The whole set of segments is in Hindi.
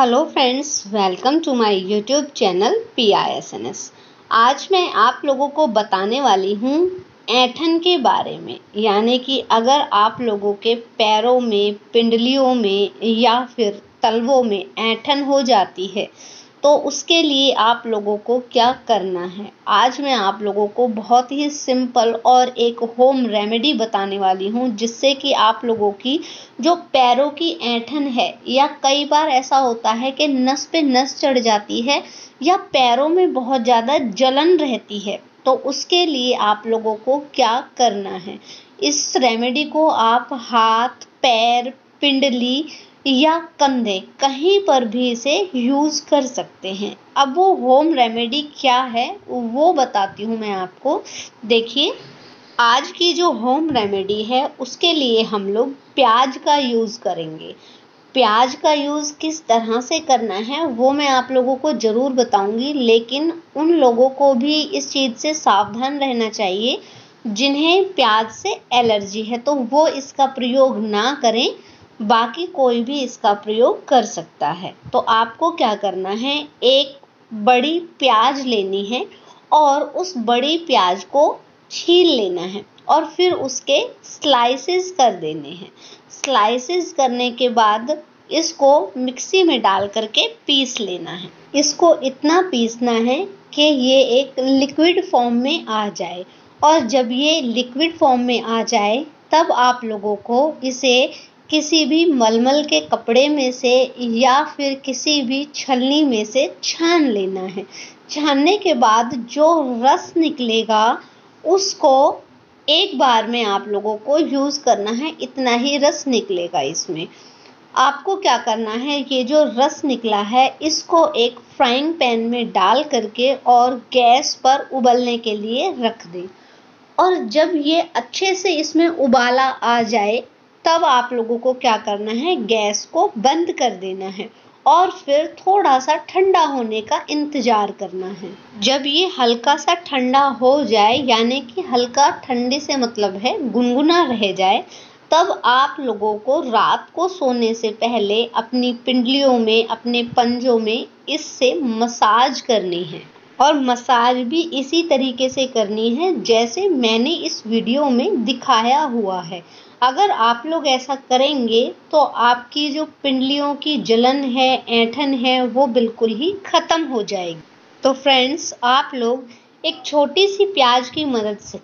Hello friends welcome to my YouTube channel P I S N S आज मैं आप लोगों को बताने वाली हूँ ऐठन के बारे में, यानी कि अगर आप लोगों के पैरों में, पिंडलियों में या फिर तलवों में ऐठन हो जाती है तो उसके लिए आप लोगों को क्या करना है? आज मैं आप लोगों को बहुत ही सिंपल और एक होम रेमेडी बताने वाली हूँ, जिससे कि आप लोगों की जो पैरों की ऐंठन है, या कई बार ऐसा होता है कि नस पे नस चढ़ जाती है, या पैरों में बहुत ज़्यादा जलन रहती है तो उसके लिए आप लोगों को क्या करना है? इस रेमेडी को आप हाथ, पैर, पिंडली या कंधे कहीं पर भी इसे यूज़ कर सकते हैं। अब वो होम रेमेडी क्या है, वो बताती हूँ मैं आपको। देखिए, आज की जो होम रेमेडी है, उसके लिए हम लोग प्याज का यूज़ करेंगे। प्याज का यूज़ किस तरह से करना है, वो मैं आप लोगों को ज़रूर बताऊँगी, लेकिन उन लोगों को भी इस चीज़ से सावधान रहना चाहिए जिन्हें प्याज से एलर्जी है तो वो इसका प्रयोग ना करें। बाकी कोई भी इसका प्रयोग कर सकता है। तो आपको क्या करना है? एक बड़ी प्याज लेनी है और उस बड़ी प्याज को छील लेना है और फिर उसके स्लाइसेस कर देने हैं। स्लाइसेस करने के बाद इसको मिक्सी में डाल करके पीस लेना है। इसको इतना पीसना है कि ये एक लिक्विड फॉर्म में आ जाए। और जब ये लिक्विड फॉर्म में आ जाए, तब आप लोगों को इसे किसी भी मलमल के कपड़े में से या फिर किसी भी छलनी में से छान लेना है। छानने के बाद जो रस निकलेगा, उसको एक बार में आप लोगों को यूज़ करना है, इतना ही रस निकलेगा इसमें। आपको क्या करना है, ये जो रस निकला है, इसको एक फ्राइंग पैन में डाल करके और गैस पर उबलने के लिए रख दें। और जब ये अच्छे से इसमें उबाला आ जाए तब आप लोगों को क्या करना है? गैस को बंद कर देना है और फिर थोड़ा सा ठंडा होने का इंतज़ार करना है। जब ये हल्का सा ठंडा हो जाए, यानी कि हल्का ठंडे से मतलब है गुनगुना रह जाए, तब आप लोगों को रात को सोने से पहले अपनी पिंडलियों में, अपने पंजों में इससे मसाज करनी है। और मसाज भी इसी तरीके से करनी है जैसे मैंने इस वीडियो में दिखाया हुआ है। अगर आप लोग ऐसा करेंगे तो आपकी जो पिंडलियों की जलन है, ऐंठन है, वो बिल्कुल ही ख़त्म हो जाएगी। तो फ्रेंड्स आप लोग एक छोटी सी प्याज की मदद से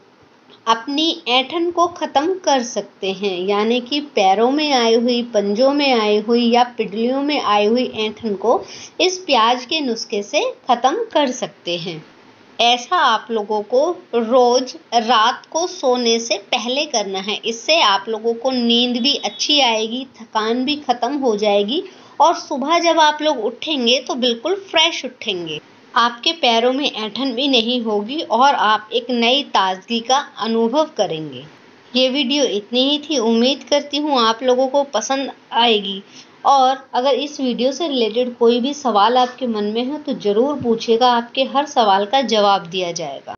अपनी ऐठन को ख़त्म कर सकते हैं। यानी कि पैरों में आई हुई, पंजों में आई हुई या पिडलियों में आई हुई ऐठन को इस प्याज के नुस्खे से ख़त्म कर सकते हैं। ऐसा आप लोगों को रोज रात को सोने से पहले करना है। इससे आप लोगों को नींद भी अच्छी आएगी, थकान भी खत्म हो जाएगी और सुबह जब आप लोग उठेंगे तो बिल्कुल फ्रेश उठेंगे। आपके पैरों में ऐठन भी नहीं होगी और आप एक नई ताजगी का अनुभव करेंगे। ये वीडियो इतनी ही थी। उम्मीद करती हूँ आप लोगों को पसंद आएगी। और अगर इस वीडियो से रिलेटेड कोई भी सवाल आपके मन में है तो ज़रूर पूछेगा आपके हर सवाल का जवाब दिया जाएगा।